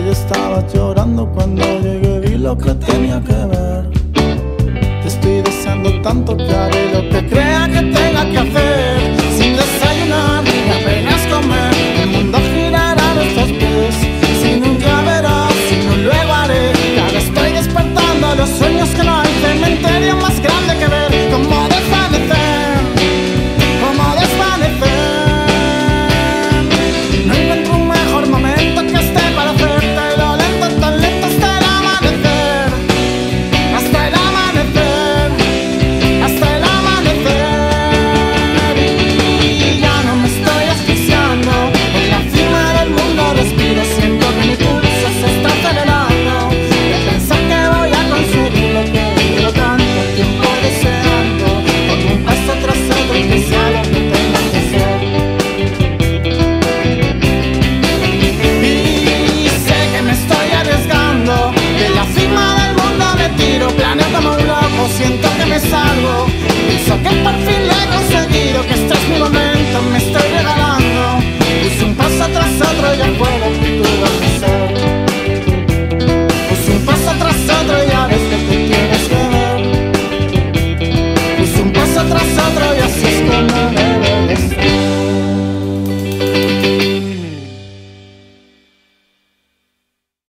calle estabas llorando cuando llegué vi lo que tenía que ver. Te estoy deseando tanto que haré lo que crees.